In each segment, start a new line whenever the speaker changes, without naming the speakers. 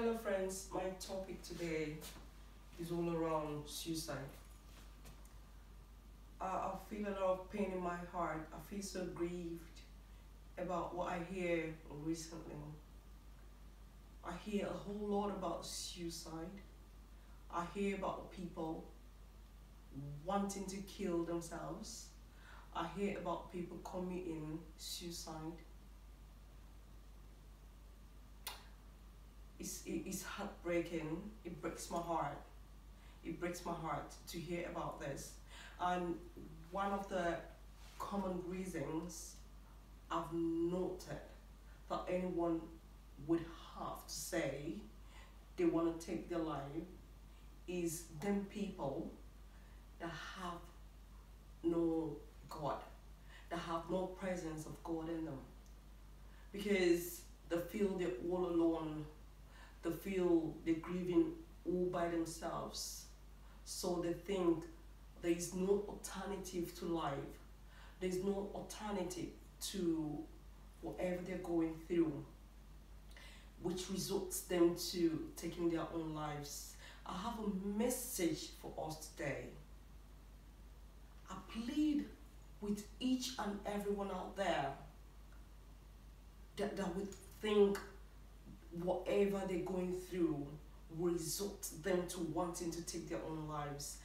Hello, friends. My topic today is all around suicide. I, I feel a lot of pain in my heart. I feel so grieved about what I hear recently. I hear a whole lot about suicide. I hear about people wanting to kill themselves. I hear about people committing suicide. It's, it's heartbreaking. It breaks my heart. It breaks my heart to hear about this. And one of the common reasons I've noted that anyone would have to say they want to take their life is them people that have no God, that have no presence of God in them. Because they feel they're all alone, they feel they're grieving all by themselves. So they think there is no alternative to life, there's no alternative to whatever they're going through, which results them to taking their own lives. I have a message for us today. I plead with each and everyone out there that, that would think whatever they're going through will result them to wanting to take their own lives.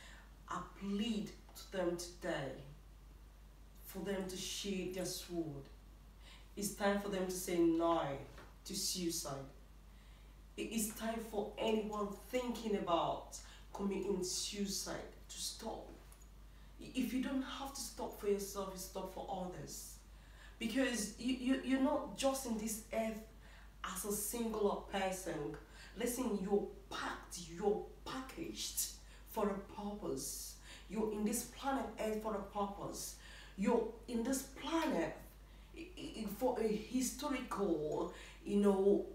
I plead to them today for them to sheathe their sword. It's time for them to say no to suicide. It is time for anyone thinking about committing suicide to stop. If you don't have to stop for yourself, you stop for others. Because you, you, you're not just in this earth as a singular person. Listen, you're packed, you're packaged for a purpose. You're in this planet earth for a purpose. You're in this planet for a historical, you know,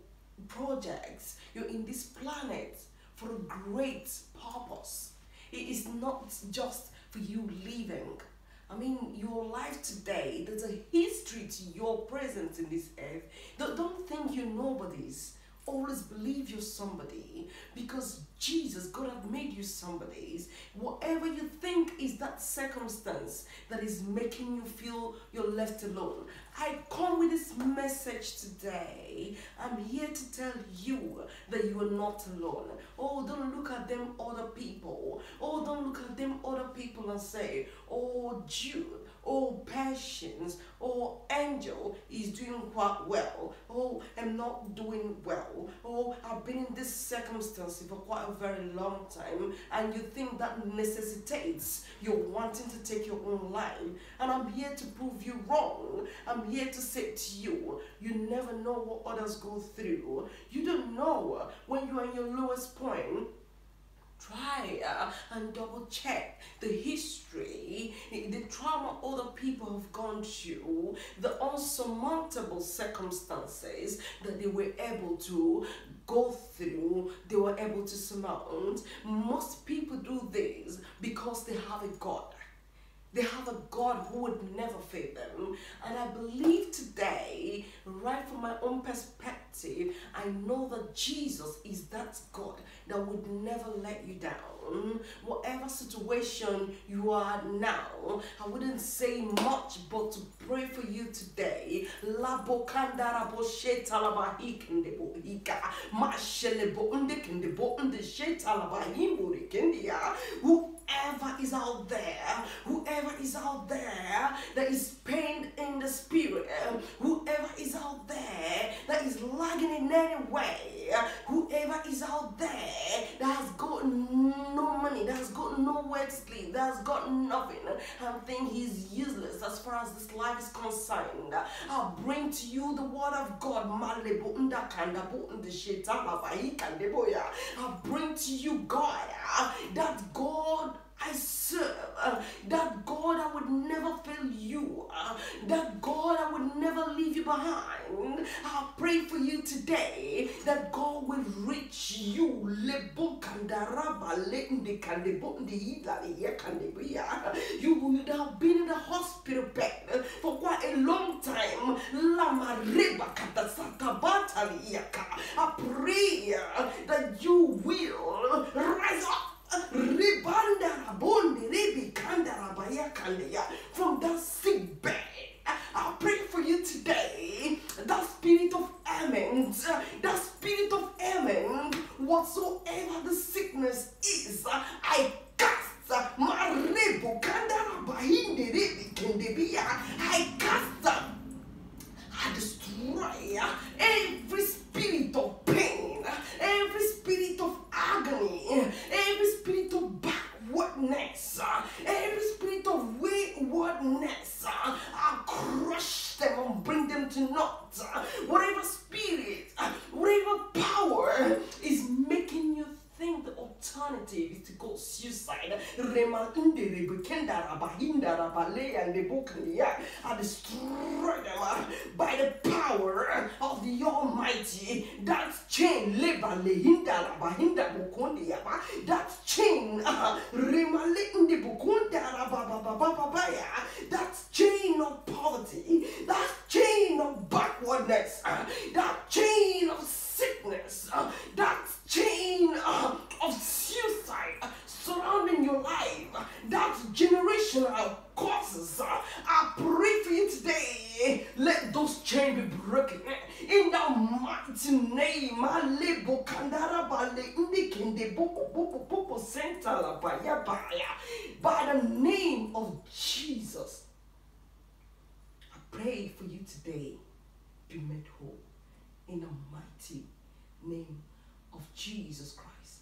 project. You're in this planet for a great purpose. It is not just for you living. I mean, your life today, there's a history to your presence in this earth. Don't, don't think you're nobody's. Always believe you're somebody because Jesus, God have made you somebody's. Whatever you think is that circumstance that is making you feel you're left alone. I come with this message today. I'm here to tell you that you are not alone. Oh, don't look at them other people. Oh, don't look at them other people and say, oh, Jude, oh, Patience, oh, Angel is doing quite well. Oh, I'm not doing well. Oh, I've been in this circumstance for quite a very long time, and you think that necessitates you're wanting to take your own life. And I'm here to prove you wrong. I'm here to say to you, you never know what others go through. You don't know when you're in your lowest point try uh, and double check the history, the trauma other people have gone through, the unsurmountable circumstances that they were able to go through, they were able to surmount. Most people do this because they have a God. They have a God who would never fail them. And I believe today, right from my own perspective, I know that Jesus is that God that would never let you down. Whatever situation you are now, I wouldn't say much but to pray for you today. Whoever is out sheta laba hikende bo hika. Mashele bo unde kende bo unde sheta laba himburi kendia. Whoever is out there, whoever is out there that is pained in the spirit, whoever is out there that is lagging in any way, whoever is out there that has got no money, that has got nowhere to sleep, that has got nothing, and think he's useless as far as this life is concerned, I'll bring to you the word of God. Malebo unda kanda bo unda sheta lava hikande boya. I bring to you God, that God I serve, uh, that God I would never fail you, uh, that God I would never leave you behind. I pray for you today that God will reach you. You would have been in the hospital bed for quite a long time. Lama reba katasata batali yaka. I pray
that you will rise up. I cast. I destroy every spirit of pain, every spirit of agony, every spirit of backwardness, every spirit of waywardness. I crush them and bring them to naught. Whatever spirit, whatever power is making you think the alternative is to go suicide. Rema inde rebe kenda raba hinda raba le and the bukania. I destroy them uh, by the power of the Almighty. That chain leba le hinda raba hinda bukundi yaba. That chain uh, rema le inde bukunda raba ba ba ba ba ba ya. That chain of poverty. That chain of backwardness. uh, That chain of sickness, uh, that chain uh, of suicide uh, surrounding your life, uh, that generational causes. uh, I pray for you today. Let those chains be broken in the mighty name. Alebo kandara bale boko boko boko senta baya baya. By the name of Jesus, I pray for you today. Be made whole in the mighty name of Jesus Christ.